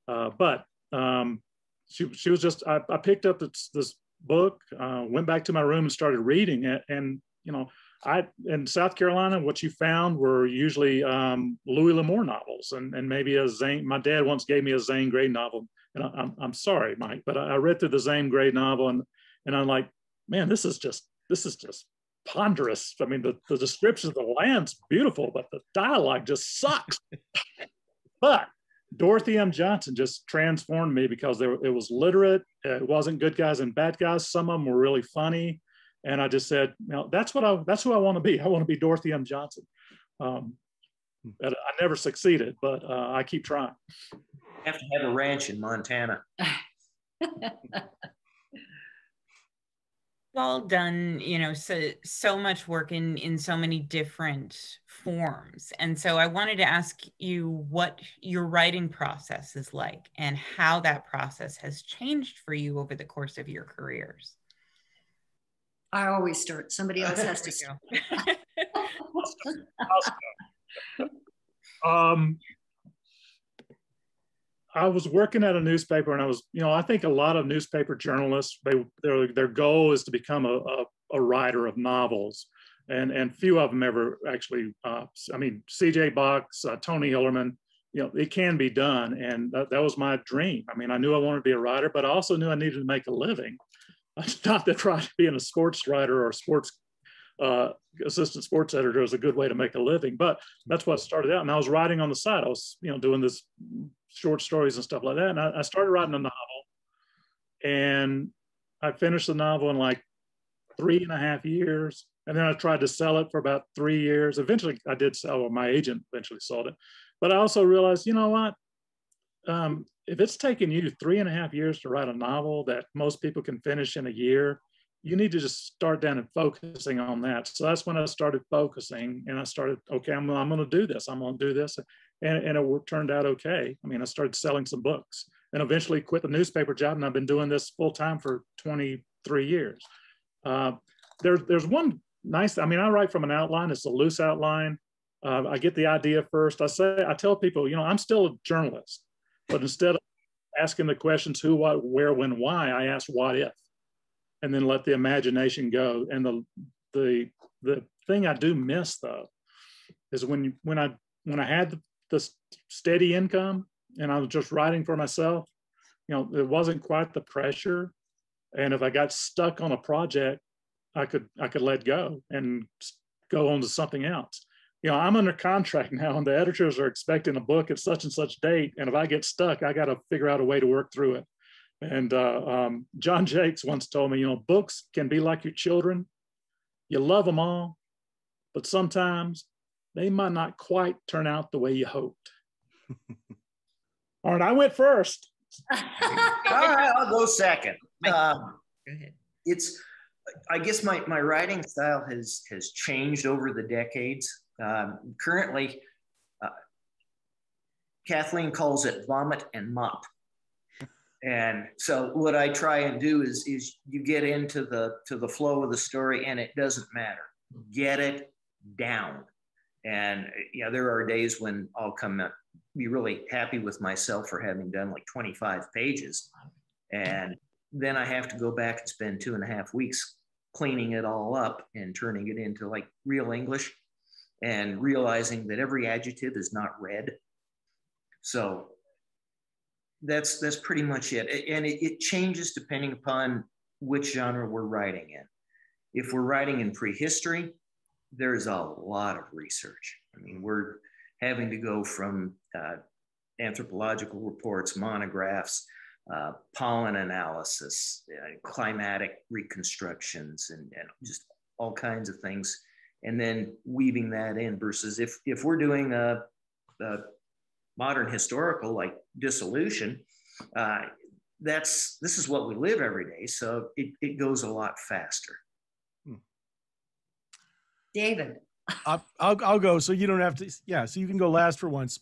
Uh, but um, she, she was just, I, I picked up this, this book, uh, went back to my room and started reading it. And, you know, I in South Carolina, what you found were usually um, Louis L'Amour novels, and and maybe a Zane. My dad once gave me a Zane Grey novel, and I, am I'm, I'm sorry, Mike, but I, I read through the Zane Grey novel, and and I'm like, man, this is just this is just ponderous. I mean, the the description of the land's beautiful, but the dialogue just sucks. but Dorothy M. Johnson just transformed me because there, it was literate. It wasn't good guys and bad guys. Some of them were really funny and I just said, you know, that's what I that's who I want to be. I want to be Dorothy M. Johnson. Um, I never succeeded, but uh, I keep trying. You have to have a ranch in Montana. all done you know so so much work in in so many different forms and so i wanted to ask you what your writing process is like and how that process has changed for you over the course of your careers I always start. Somebody else has to start. um, I was working at a newspaper, and I was, you know, I think a lot of newspaper journalists, they their their goal is to become a, a, a writer of novels, and and few of them ever actually. Uh, I mean, C.J. Box, uh, Tony Hillerman, you know, it can be done, and that, that was my dream. I mean, I knew I wanted to be a writer, but I also knew I needed to make a living. not that trying to be a sports writer or sports uh, assistant sports editor is a good way to make a living, but that's what started out. And I was writing on the side. I was, you know, doing this short stories and stuff like that. And I, I started writing a novel, and I finished the novel in like three and a half years. And then I tried to sell it for about three years. Eventually, I did sell. My agent eventually sold it. But I also realized, you know what? Um, if it's taken you three and a half years to write a novel that most people can finish in a year, you need to just start down and focusing on that. So that's when I started focusing and I started, okay, I'm, I'm going to do this. I'm going to do this. And, and it turned out okay. I mean, I started selling some books and eventually quit the newspaper job. And I've been doing this full time for 23 years. Uh, there, there's one nice, I mean, I write from an outline. It's a loose outline. Uh, I get the idea first. I say, I tell people, you know, I'm still a journalist. But instead of asking the questions who, what, where, when, why, I ask what if, and then let the imagination go. And the the the thing I do miss though is when when I when I had the, the steady income and I was just writing for myself, you know, it wasn't quite the pressure. And if I got stuck on a project, I could I could let go and go on to something else. You know, I'm under contract now and the editors are expecting a book at such and such date. And if I get stuck, I got to figure out a way to work through it. And uh, um, John Jakes once told me, you know, books can be like your children. You love them all, but sometimes they might not quite turn out the way you hoped. all right, I went first. all right, I'll go second. Um, Go ahead. it's i guess my, my writing style has has changed over the decades um, currently uh, kathleen calls it vomit and mop. And so what i try and do is is you get into the to the flow of the story and it doesn't matter. Get it down. And know there are days when i'll come up be really happy with myself for having done like 25 pages. And then I have to go back and spend two and a half weeks cleaning it all up and turning it into like real English and realizing that every adjective is not red. So that's that's pretty much it. And it, it changes depending upon which genre we're writing in. If we're writing in prehistory, there's a lot of research. I mean, we're having to go from uh, anthropological reports, monographs, uh, pollen analysis, uh, climatic reconstructions, and, and, just all kinds of things, and then weaving that in. Versus if if we're doing a, a modern historical like dissolution, uh, that's this is what we live every day, so it, it goes a lot faster. David. I'll, I'll, I'll go so you don't have to. Yeah, so you can go last for once.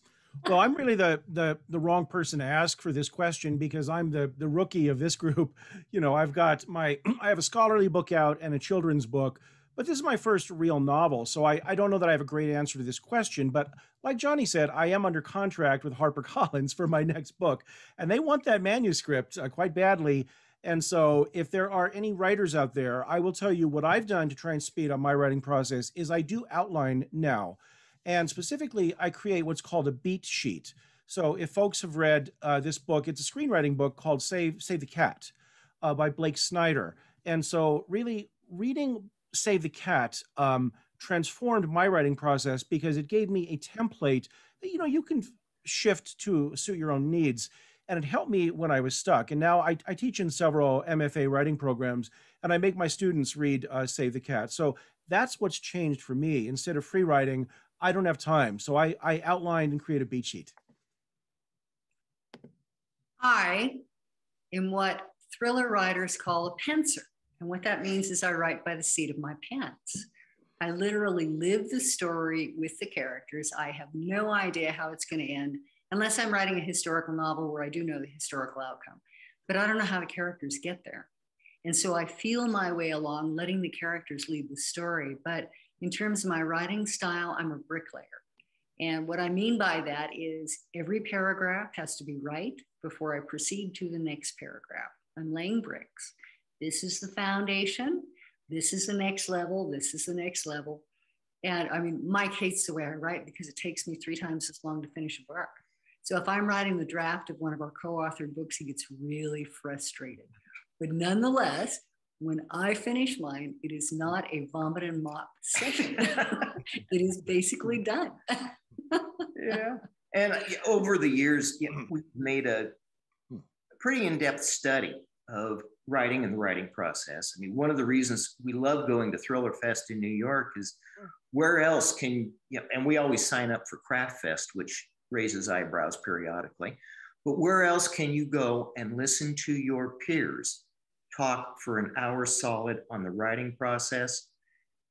Well, I'm really the the the wrong person to ask for this question because I'm the the rookie of this group. You know, I've got my I have a scholarly book out and a children's book, but this is my first real novel. So I, I don't know that I have a great answer to this question. But like Johnny said, I am under contract with HarperCollins for my next book, and they want that manuscript uh, quite badly. And so, if there are any writers out there, I will tell you what I've done to try and speed up my writing process is I do outline now. And specifically, I create what's called a beat sheet. So if folks have read uh, this book, it's a screenwriting book called Save Save the Cat uh, by Blake Snyder. And so really reading Save the Cat um, transformed my writing process because it gave me a template that you know you can shift to suit your own needs. And it helped me when I was stuck. And now I, I teach in several MFA writing programs, and I make my students read uh, Save the Cat. So that's what's changed for me. Instead of free writing, I don't have time. So I, I outlined and created a beat sheet. I am what thriller writers call a pantser. And what that means is I write by the seat of my pants. I literally live the story with the characters. I have no idea how it's going to end unless I'm writing a historical novel where I do know the historical outcome. But I don't know how the characters get there. And so I feel my way along, letting the characters lead the story. But in terms of my writing style, I'm a bricklayer. And what I mean by that is every paragraph has to be right before I proceed to the next paragraph. I'm laying bricks. This is the foundation. This is the next level. This is the next level. And I mean, Mike hates way I write because it takes me three times as long to finish a book. So if I'm writing the draft of one of our co authored books, he gets really frustrated. But nonetheless, when I finish mine, it is not a vomit and mop session. it is basically done. yeah. And over the years, we've made a pretty in depth study of writing and the writing process. I mean, one of the reasons we love going to Thriller Fest in New York is hmm. where else can you, know, and we always sign up for Craft Fest, which raises eyebrows periodically. But where else can you go and listen to your peers talk for an hour solid on the writing process.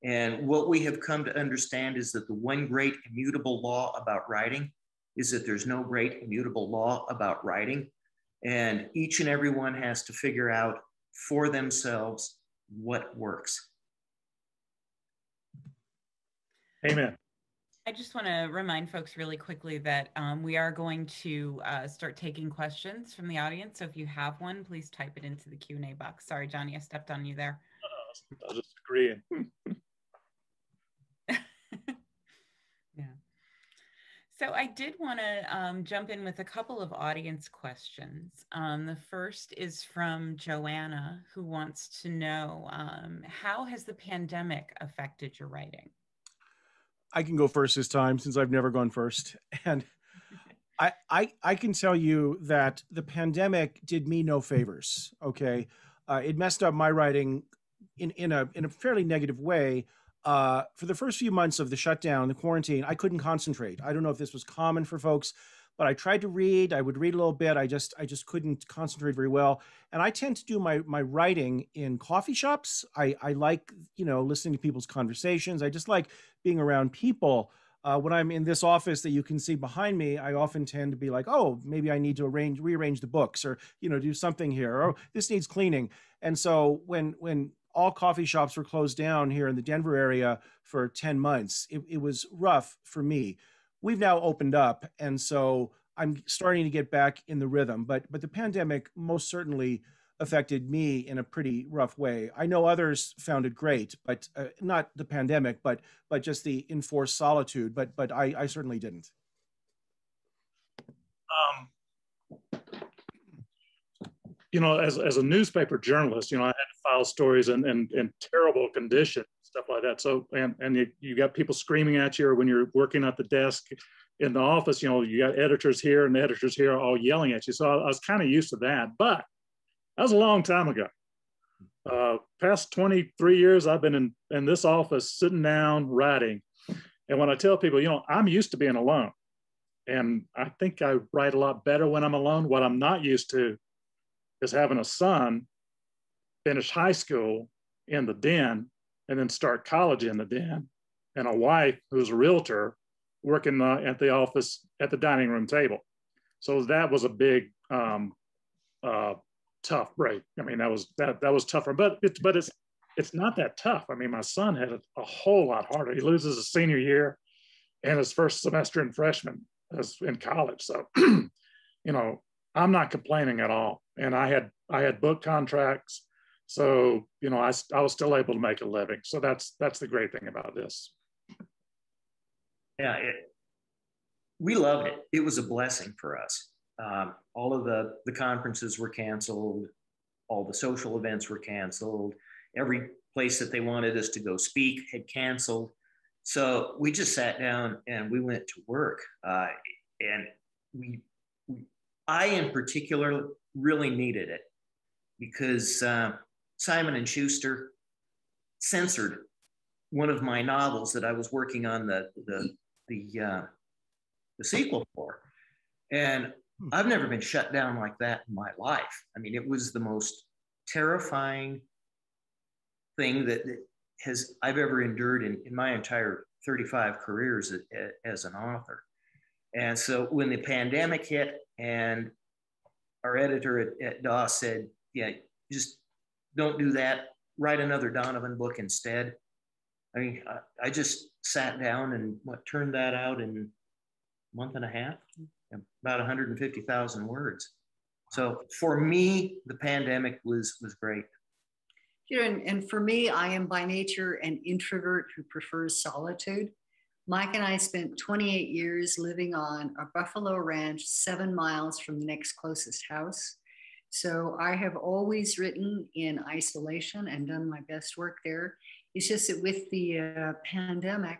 And what we have come to understand is that the one great immutable law about writing is that there's no great immutable law about writing. And each and every one has to figure out for themselves what works. Amen. I just want to remind folks really quickly that um, we are going to uh, start taking questions from the audience. So if you have one, please type it into the Q&A box. Sorry, Johnny, I stepped on you there. Uh, I was just agreeing. So I did want to um, jump in with a couple of audience questions. Um, the first is from Joanna, who wants to know, um, how has the pandemic affected your writing? I can go first this time since I've never gone first. And I, I, I can tell you that the pandemic did me no favors. Okay. Uh, it messed up my writing in, in, a, in a fairly negative way. Uh, for the first few months of the shutdown, the quarantine, I couldn't concentrate. I don't know if this was common for folks, but I tried to read. I would read a little bit. I just I just couldn't concentrate very well. And I tend to do my my writing in coffee shops. I I like you know listening to people's conversations. I just like being around people. Uh, when I'm in this office that you can see behind me, I often tend to be like, oh, maybe I need to arrange, rearrange the books, or you know, do something here, or this needs cleaning. And so when when all coffee shops were closed down here in the Denver area for 10 months, it, it was rough for me. We've now opened up, and so I'm starting to get back in the rhythm. But but the pandemic most certainly affected me in a pretty rough way. I know others found it great, but uh, not the pandemic, but but just the enforced solitude. But but I, I certainly didn't. Um, you know, as, as a newspaper journalist, you know, I had to file stories in, in, in terrible condition, stuff like that. So, and, and you, you got people screaming at you, or when you're working at the desk in the office, you know, you got editors here and editors here all yelling at you. So I, I was kind of used to that. But that was a long time ago. Uh, past 23 years, I've been in, in this office sitting down writing. And when I tell people, you know, I'm used to being alone. And I think I write a lot better when I'm alone. What I'm not used to is having a son finish high school in the den and then start college in the den, and a wife who's a realtor working uh, at the office at the dining room table. So that was a big um, uh, tough break. I mean, that was that that was tougher, but it's but it's it's not that tough. I mean, my son had a, a whole lot harder. He loses his senior year and his first semester in freshman as in college. So, you know, I'm not complaining at all. And I had I had book contracts, so you know, I I was still able to make a living. So that's that's the great thing about this. Yeah, it, we loved it. It was a blessing for us. Um, all of the, the conferences were canceled, all the social events were canceled, every place that they wanted us to go speak had canceled. So we just sat down and we went to work. Uh, and we, we, I in particular really needed it because uh, Simon and Schuster censored one of my novels that I was working on the the the, uh, the sequel for, and Hmm. I've never been shut down like that in my life. I mean, it was the most terrifying thing that, that has I've ever endured in, in my entire 35 careers as, as an author. And so when the pandemic hit and our editor at, at DOS said, yeah, just don't do that. Write another Donovan book instead. I mean, I, I just sat down and what turned that out in a month and a half mm-hmm. about 150,000 words. So for me, the pandemic was was great. You know, and, and for me, I am by nature an introvert who prefers solitude. Mike and I spent 28 years living on a buffalo ranch, seven miles from the next closest house. So I have always written in isolation and done my best work there. It's just that with the uh, pandemic,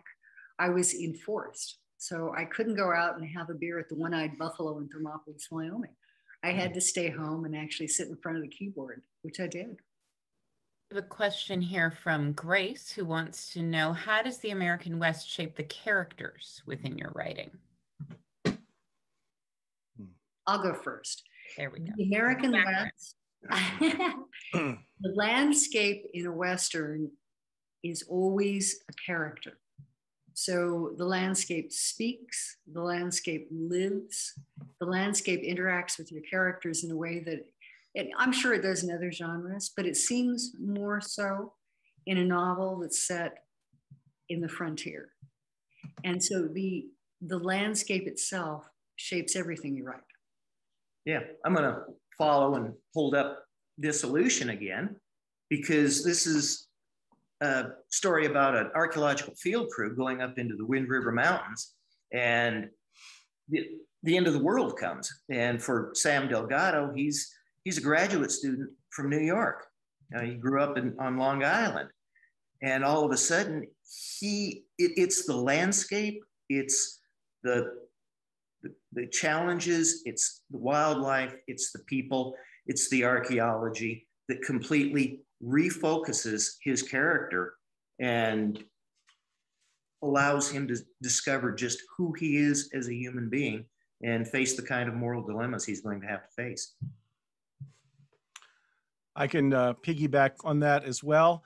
I was enforced. So I couldn't go out and have a beer at the One Eyed Buffalo in Thermopolis, Wyoming. I had mm. to stay home and actually sit in front of the keyboard, which I did. A question here from Grace who wants to know how does the American West shape the characters within your writing? Hmm. I'll go first. There we go. The American West, the landscape in a Western is always a character. So the landscape speaks, the landscape lives, the landscape interacts with your characters in a way that it, I'm sure it does in other genres, but it seems more so in a novel that's set in the frontier. And so the the landscape itself shapes everything you write. Yeah, I'm going to follow and hold up dissolution again because this is a story about an archaeological field crew going up into the Wind River Mountains, and the, the end of the world comes. And for Sam Delgado, he's he's a graduate student from New York. Uh, he grew up in, on Long Island, And all of a sudden, he it, it's the landscape, it's the, the the challenges, it's the wildlife, it's the people, it's the archaeology that completely refocuses his character and allows him to discover just who he is as a human being and face the kind of moral dilemmas he's going to have to face. I can uh, piggyback on that as well.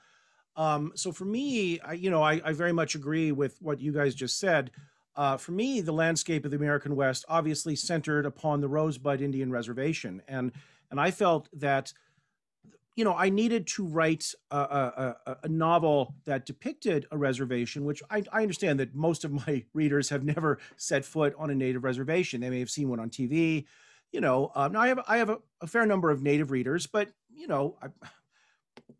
Um, so for me, I, you know, I, I, very much agree with what you guys just said. Uh, for me, the landscape of the American West obviously centered upon the Rosebud Indian Reservation, and and I felt that, you know, I needed to write a, a, a novel that depicted a reservation, which I, I, understand that most of my readers have never set foot on a native reservation. They may have seen one on TV, you know. Um, now I have I have a, a fair number of native readers, but you know, I,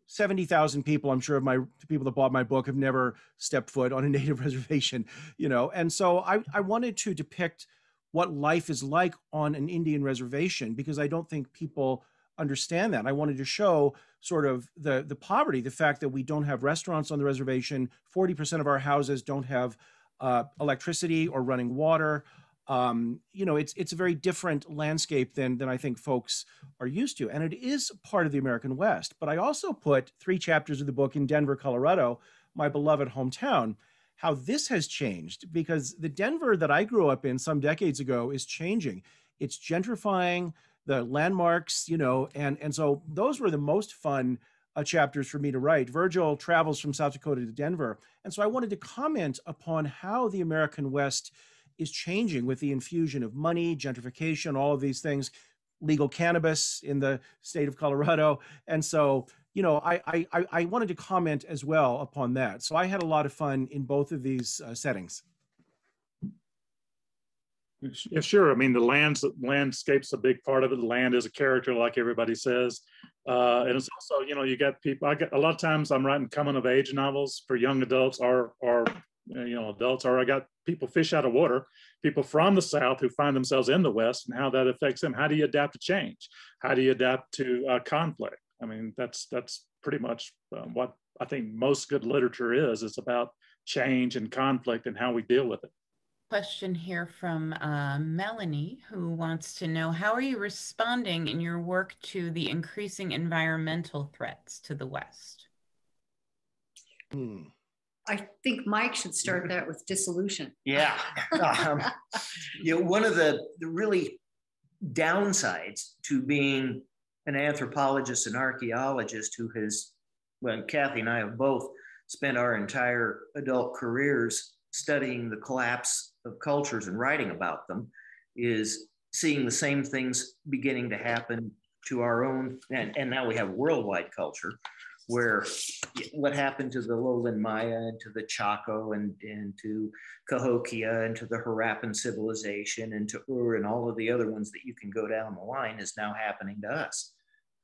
70,000 people, I'm sure of my people that bought my book have never stepped foot on a native reservation, you know. And so I, I wanted to depict what life is like on an Indian reservation because I don't think people understand that. I wanted to show sort of the the poverty, the fact that we don't have restaurants on the reservation, 40% of our houses don't have uh, electricity or running water um, you know, it's it's a very different landscape than than I think folks are used to, and it is part of the American West. But I also put three chapters of the book in Denver, Colorado, my beloved hometown. How this has changed because the Denver that I grew up in some decades ago is changing. It's gentrifying the landmarks, you know, and and so those were the most fun uh, chapters for me to write. Virgil travels from South Dakota to Denver, and so I wanted to comment upon how the American West is changing with the infusion of money, gentrification, all of these things, legal cannabis in the state of Colorado. And so, you know, I, I, I wanted to comment as well upon that. So I had a lot of fun in both of these uh, settings. Yeah, sure. I mean, the lands, landscape's a big part of it. The land is a character, like everybody says. Uh, and it's also, you know, you got people. I get a lot of times I'm writing coming of age novels for young adults or or you know adults or i got people fish out of water. People from the south who find themselves in the west and how that affects them. How do you adapt to change? How do you adapt to uh, conflict? I mean that's that's pretty much um, what i think most good literature is. It's about change and conflict and how we deal with it. Question here from uh, melanie who wants to know how are you responding in your work to the increasing environmental threats to the west? Hmm. I think Mike should start that with dissolution. Yeah. um, you know, one of the, the really downsides to being an anthropologist and archaeologist who has, well, Kathy and I have both spent our entire adult careers studying the collapse of cultures and writing about them, is seeing the same things beginning to happen to our own, and, and now we have worldwide culture where what happened to the lowland Maya and to the Chaco and, and to Cahokia and to the Harappan civilization and to Ur and all of the other ones that you can go down the line is now happening to us.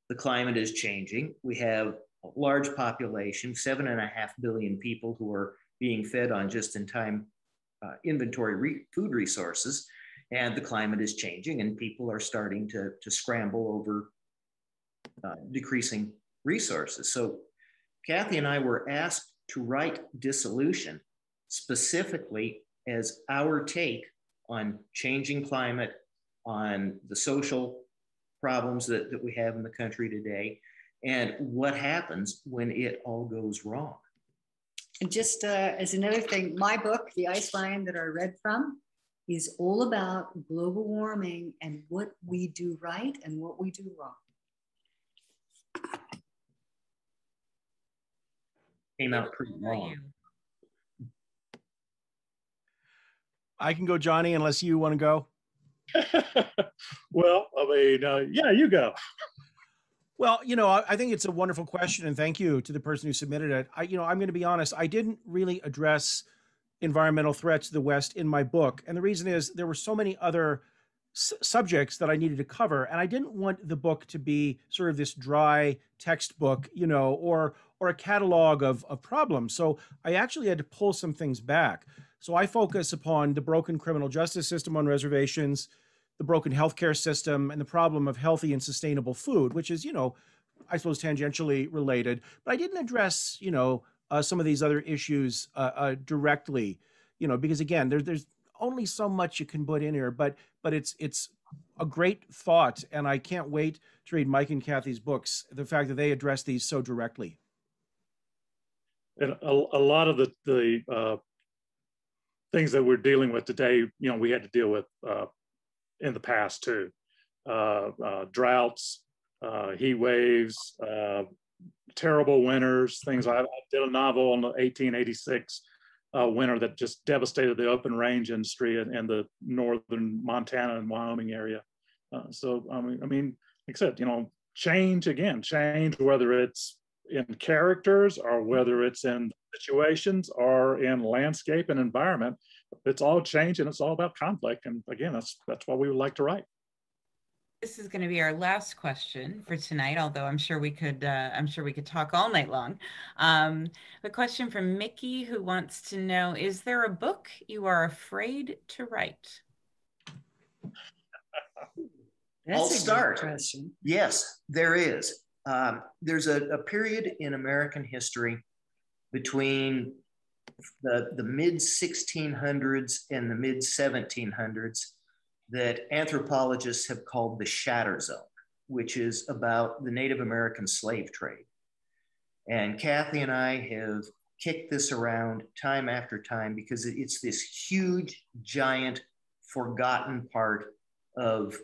The climate is changing. We have a large population, seven and a half billion people who are being fed on just in time uh, inventory re food resources. And the climate is changing, and people are starting to, to scramble over uh, decreasing resources. So Kathy and I were asked to write dissolution specifically as our take on changing climate, on the social problems that, that we have in the country today, and what happens when it all goes wrong. And just uh, as another thing, my book, The Ice Lion that I read from, is all about global warming and what we do right and what we do wrong. Came out pretty long. I can go, Johnny, unless you want to go. well, I mean, uh, yeah, you go. Well, you know, I think it's a wonderful question, and thank you to the person who submitted it. I, you know, I'm going to be honest. I didn't really address environmental threats to the West in my book, and the reason is there were so many other subjects that I needed to cover, and I didn't want the book to be sort of this dry textbook, you know, or or a catalog of of problems. So I actually had to pull some things back. So I focus upon the broken criminal justice system on reservations, the broken healthcare system, and the problem of healthy and sustainable food, which is, you know, I suppose tangentially related. But I didn't address, you know, uh, some of these other issues uh, uh, directly. You know, because again, there's there's only so much you can put in here, but but it's it's a great thought, and I can't wait to read Mike and Kathy's books. The fact that they address these so directly. And a, a lot of the the uh, things that we're dealing with today, you know, we had to deal with uh, in the past too. Uh, uh droughts, uh, heat waves, uh, terrible winters, things. I, I, did a novel in the 1886 uh, winter that just devastated the open range industry in, in the northern Montana and Wyoming area. So I mean, I mean, like I said, you know, change again, change whether it's in characters or whether it's in situations or in landscape and environment. It's all change and it's all about conflict. And again, that's that's what we would like to write this is going to be our last question for tonight although i'm sure we could uh, i'm sure we could talk all night long um, a question from mickey who wants to know is there a book you are afraid to write That's I'll start. question. Yes, there is. Um, there's a, a, period in American history between the, the mid 1600s and the mid 1700s that anthropologists have called the Shatter Zone, which is about the Native American slave trade. And Kathy and I have kicked this around time after time because it's this huge, giant, forgotten part of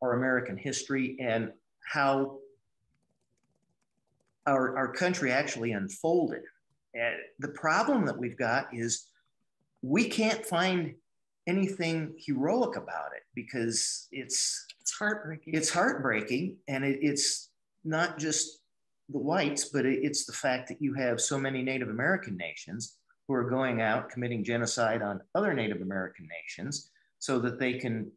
our American history and how our, our country actually unfolded. And the problem that we've got is we can't find anything heroic about it because it's it's heartbreaking. It's heartbreaking, and it, it's not just the whites, but it, it's the fact that you have so many Native American nations who are going out committing genocide on other Native American nations so that they can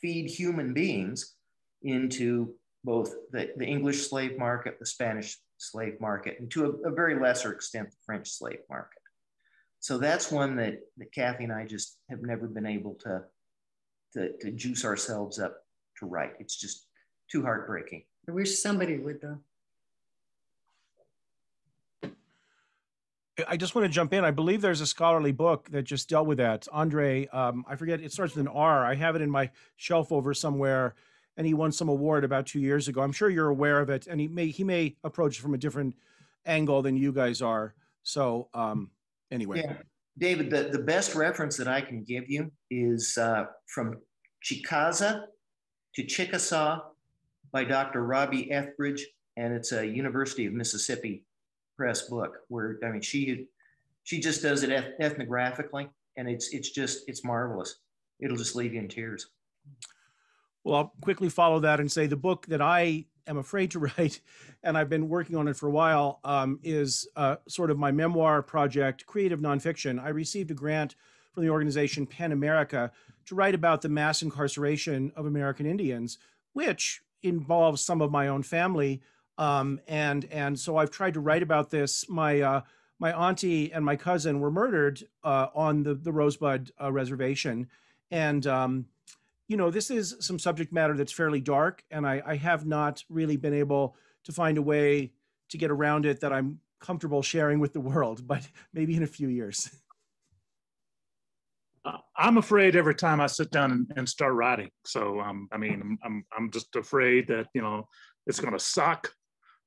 feed human beings into both the, the English slave market, the Spanish slave market, and to a, a very lesser extent, the French slave market. So that's one that, that Kathy and I just have never been able to, to, to juice ourselves up to write. It's just too heartbreaking. I wish somebody would though. I just want to jump in. I believe there's a scholarly book that just dealt with that. Andre, um, I forget, it starts with an R. I have it in my shelf over somewhere, and he won some award about two years ago. I'm sure you're aware of it, and he may he may approach it from a different angle than you guys are. So um, anyway. Yeah. David, the, the best reference that I can give you is uh, from Chicaza to Chickasaw by Dr. Robbie Ethridge, and it's a University of Mississippi press book where I mean she she just does it ethnographically, and it's it's just it's marvelous. It'll just leave you in tears. Well, I'll quickly follow that and say the book that I am afraid to write, and I've been working on it for a while, um, is uh, sort of my memoir project, creative nonfiction. I received a grant from the organization PEN America to write about the mass incarceration of American Indians, which involves some of my own family. Um, and and so I've tried to write about this. My uh, my auntie and my cousin were murdered uh, on the the Rosebud uh, Reservation, and um, you know, this is some subject matter that's fairly dark, and I, I have not really been able to find a way to get around it that I'm comfortable sharing with the world, but maybe in a few years. I'm afraid every time I sit down and, and start writing. So, um, I mean, I'm, I'm, I'm just afraid that, you know, it's going to suck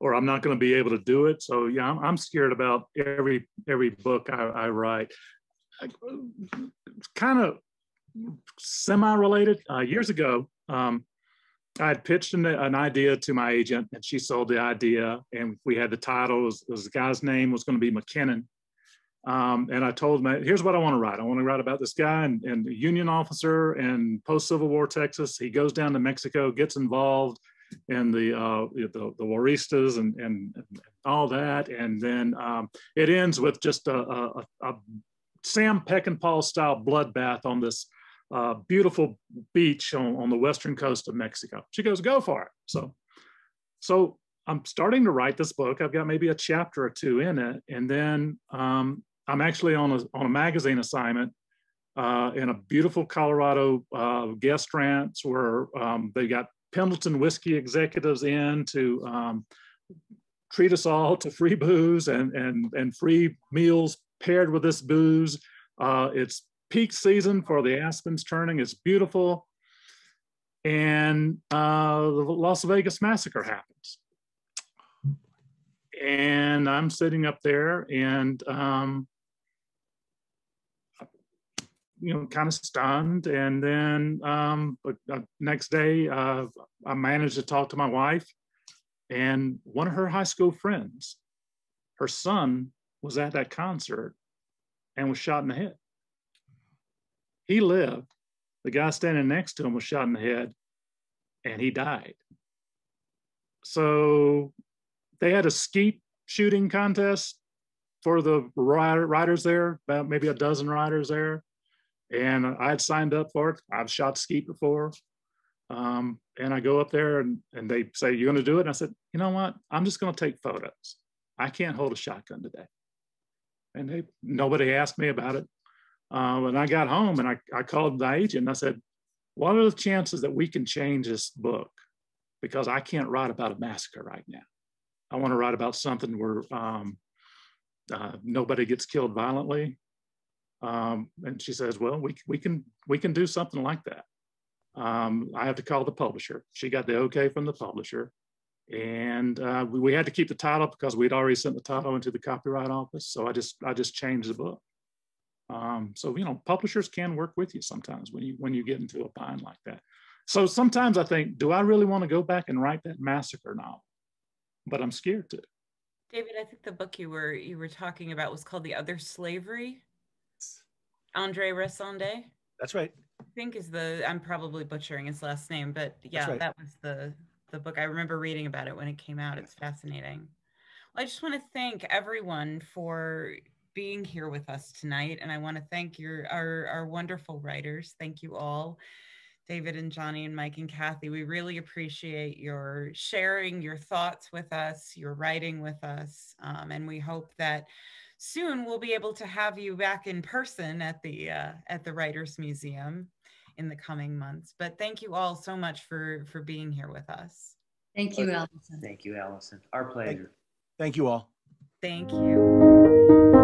or I'm not going to be able to do it. So yeah, I'm, I'm scared about every, every book I, I write. kind of semi-related. Uh, years ago, um, I had pitched an, an, idea to my agent, and she sold the idea. And we had the title. Was, was the guy's name was going to be McKinnon. Um, and I told him, here's what I want to write. I want to write about this guy and, and Union officer in post-Civil War Texas. He goes down to Mexico, gets involved in the uh, the, the Juaristas and, and, and all that, and then um, it ends with just a, a, a Sam Peckinpah style bloodbath on this uh, beautiful beach on, on the western coast of Mexico. She goes, go for it. So, so I'm starting to write this book. I've got maybe a chapter or two in it, and then um, I'm actually on a on a magazine assignment uh, in a beautiful Colorado uh, guest ranch where um, they got Pendleton whiskey executives in to um, treat us all to free booze and, and, and free meals paired with this booze. Uh, it's peak season for the Aspens turning. It's beautiful. And uh, the Las Vegas massacre happens. And I'm sitting up there and, um, you know, kind of stunned. And then um, uh, next day, uh, I managed to talk to my wife and one of her high school friends, her son was at that concert and was shot in the head. He lived. The guy standing next to him was shot in the head and he died. So they had a skeet shooting contest for the riders there, about maybe a dozen riders there. And I had signed up for it. I've shot skeet before. Um, and I go up there and, and they say, You're going to do it? And I said, You know what? I'm just going to take photos. I can't hold a shotgun today. And they, nobody asked me about it. And I got home and I, I called the agent and I said, What are the chances that we can change this book? Because I can't write about a massacre right now. I want to write about something where um, uh, nobody gets killed violently. Um, and she says, "Well, we we can we can do something like that." Um, I have to call the publisher. She got the okay from the publisher. And uh, we, we, had to keep the title because we'd already sent the title into the copyright office. So I just I just changed the book. Um, so you know, publishers can work with you sometimes when you when you get into a bind like that. So sometimes I think, do I really want to go back and write that massacre novel? But I'm scared to. David, I think the book you were you were talking about was called The Other Slavery. Andre Resende. That's right. I think is the I'm probably butchering his last name, but yeah, right. that was the the book. I remember reading about it when it came out. It's fascinating. Well, I just want to thank everyone for being here with us tonight, and I want to thank your our our wonderful writers. Thank you all. David and Johnny and Mike and Kathy, we really appreciate your sharing your thoughts with us, your writing with us, um, and we hope that soon we'll be able to have you back in person at the uh, at the Writers Museum in the coming months. But thank you all so much for for being here with us. Thank you, Allison. Thank you, Allison. Our pleasure. Thank, thank you all. Thank you.